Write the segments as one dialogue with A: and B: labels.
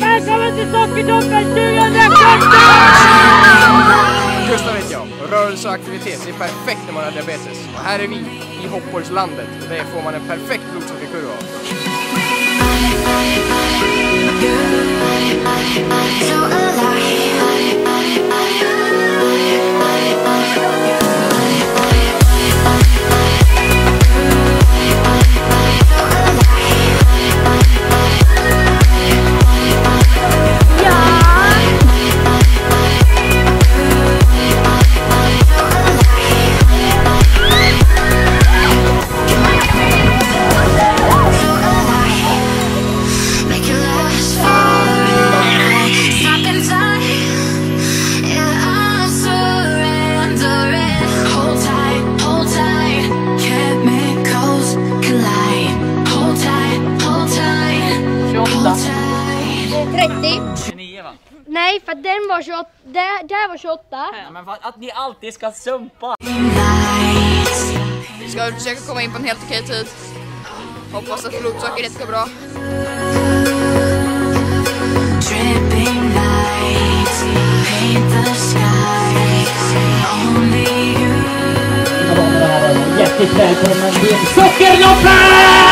A: Välkommen till Sockertoppen 2017!
B: Gustav heter jag och rörelse och aktivitet är perfekt när man har diabetes. Och här är vi, i Hoppborgslandet, och det får man en perfekt blodsockerkurva av.
C: 30.
D: 29 va?
C: Nej, för den var 28. Där, där var 28.
D: Ja, men för att ni alltid ska sumpa.
E: Vi ska försöka komma in på en helt okej tid. Hoppas att blodsockret går bra.
A: Hjärtligt välkommen till Sockerloppet!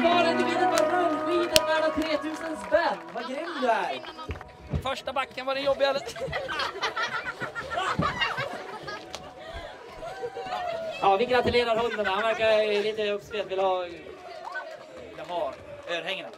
D: Klara, du vinner på rullskidor värda 3000 spänn. Vad grym du är. Första backen var den jobbiga. Ja, vi gratulerar hunden. Han verkar lite uppspelt. Vill ha, vill ha örhängena.